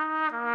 Ah.